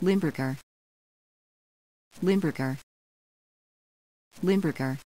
Limburger. Limburger. Limburger.